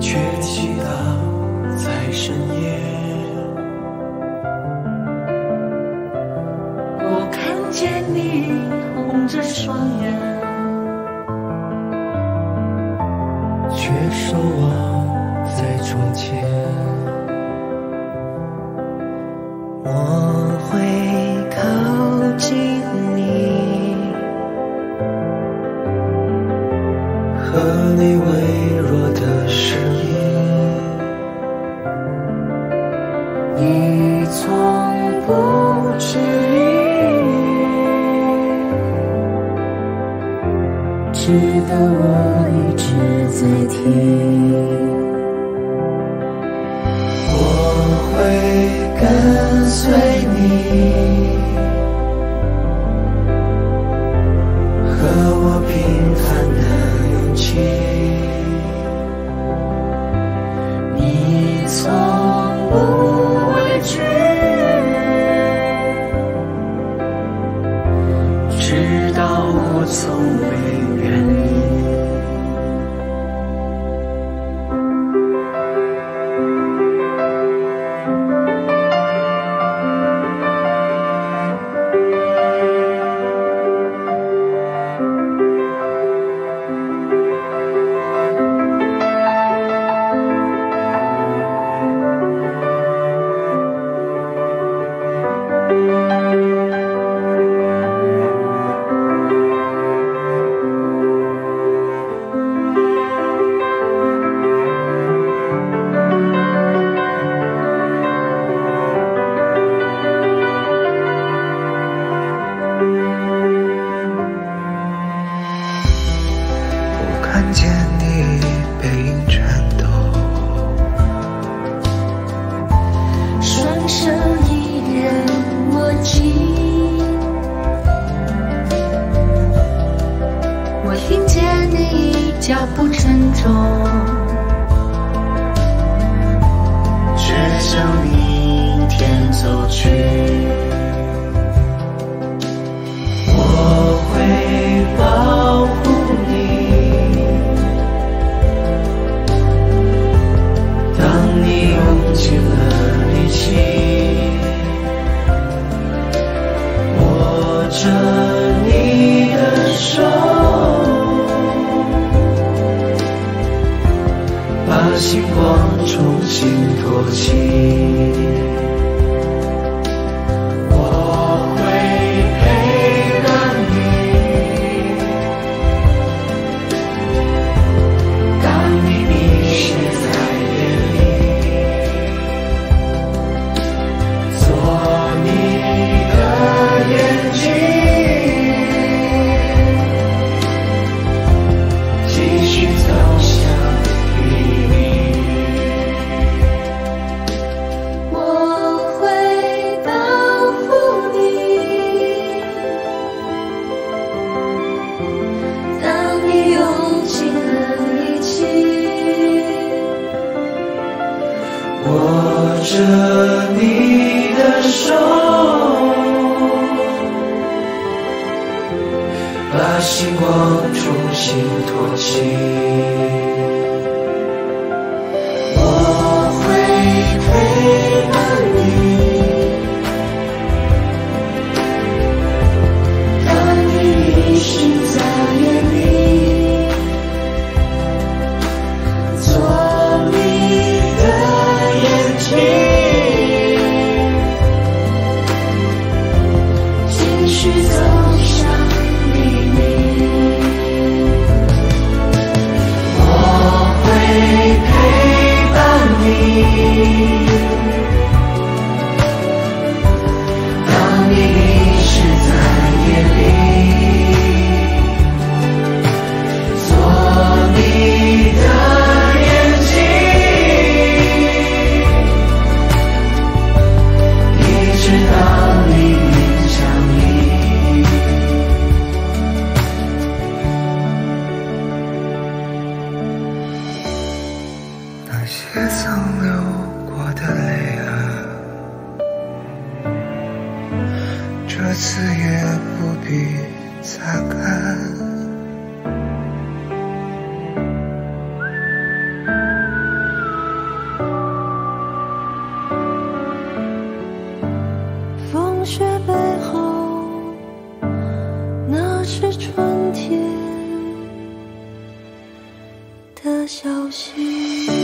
却祈祷在深夜我看见你红着双眼你从不质疑，知道我一直在听。我从没。脚步沉重，却向明天走去。我会保护你，当你用尽了。情。着你的手把星光重新托起。我会陪这次也不必擦干，风雪背后，那是春天的消息。